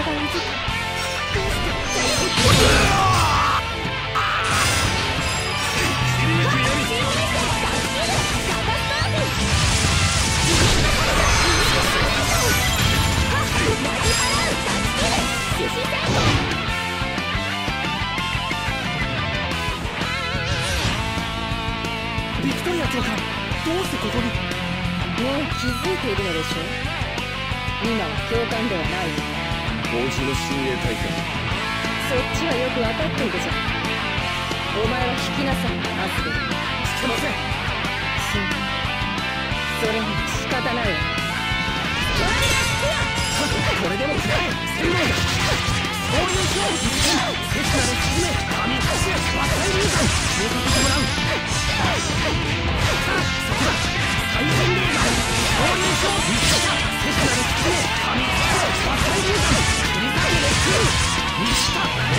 ビクトリア長官どうしてここにもう気づいているのでしょ？う今は教官ではない王子の親衛隊か。そっちはよく分かっているじゃんお前は引きなさい。アスベル。すてません。それに仕方ないわ。これでも食えせんべそうい。う勝負にせ刹那の進め神隠せバッタイリュ見せてもらう。さあそこだ最善でした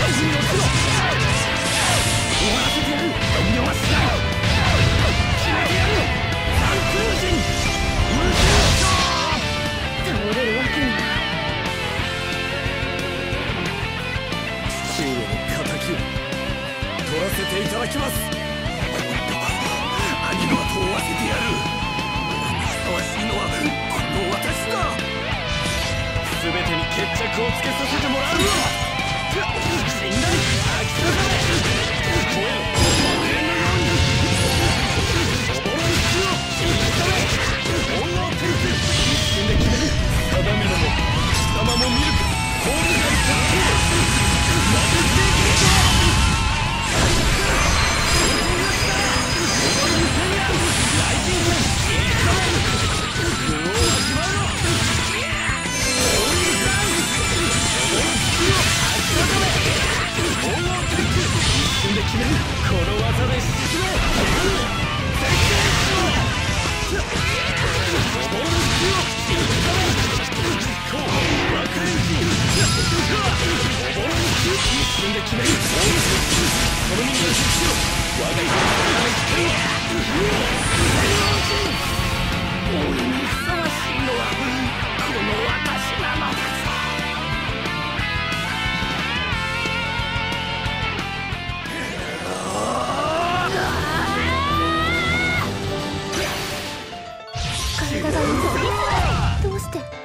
体を取りどうして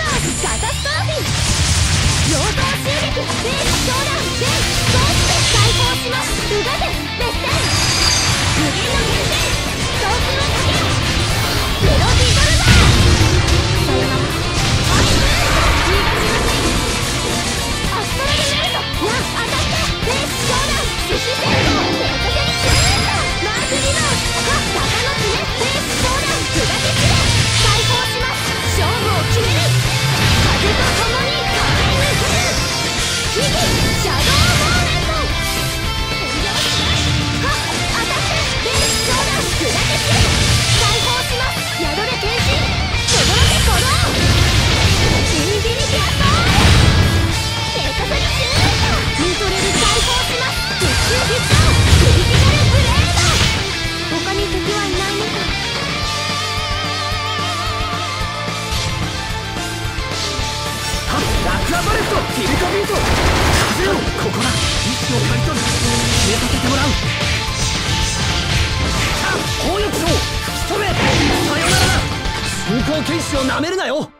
ガーズタスターフィスを刈り取る決めさせてもらう。さあ砲力を吹き止めさよなら。通行剣士をなめるなよ。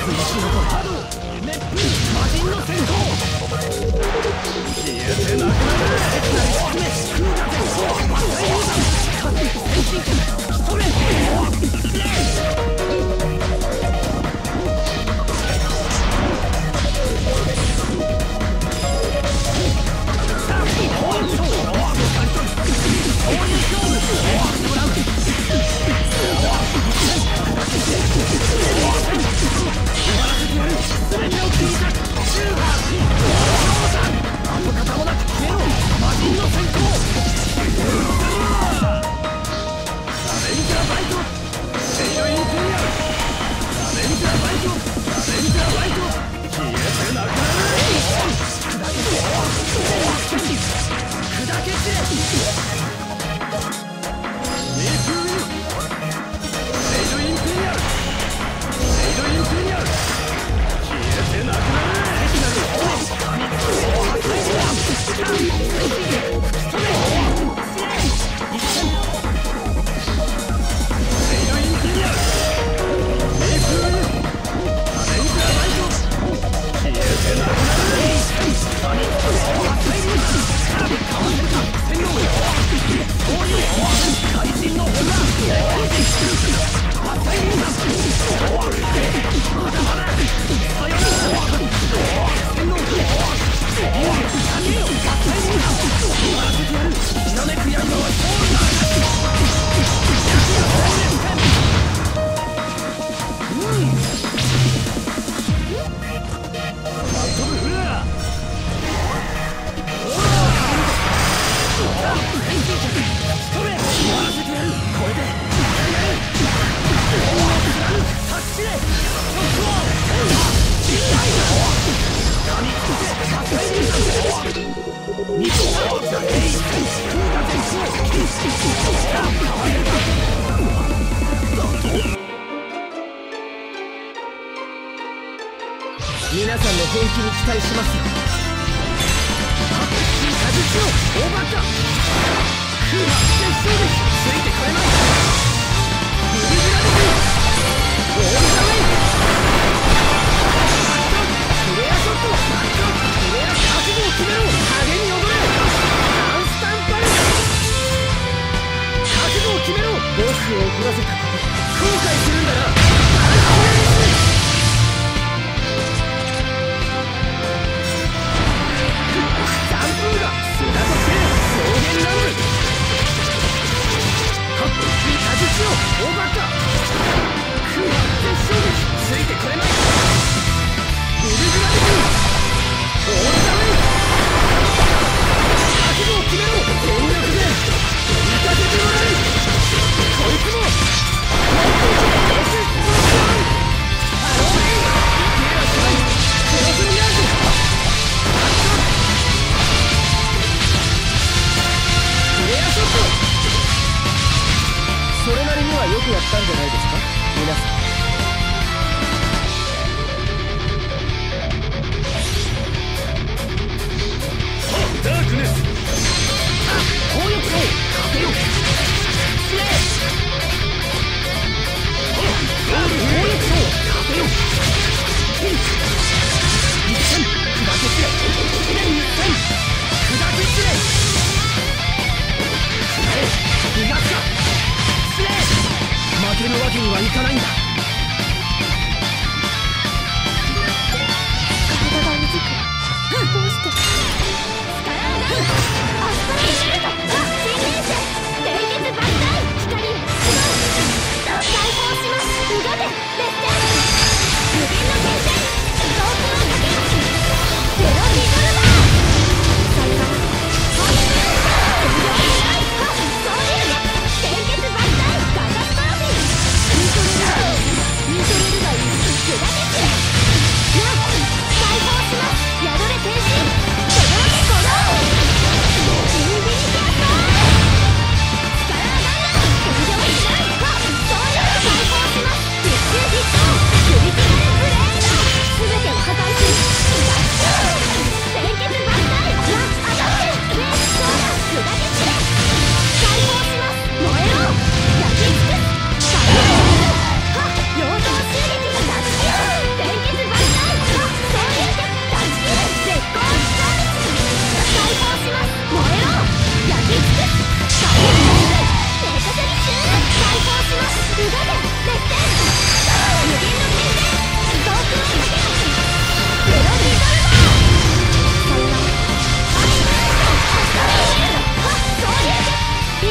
なくなる皆さんの本気に期待しますよ。果実を大バカクーラー決勝でついてくれない。ブリブラディオールザウェイフレアショットフレア覚悟を決めろ。派手に踊れ。ダンスタンパル覚悟を決めろ。僕を怒らせたこと。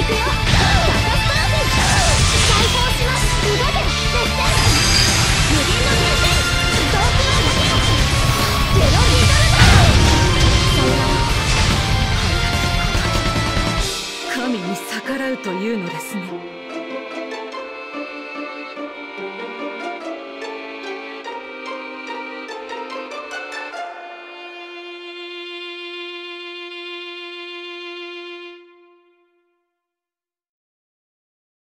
くよ。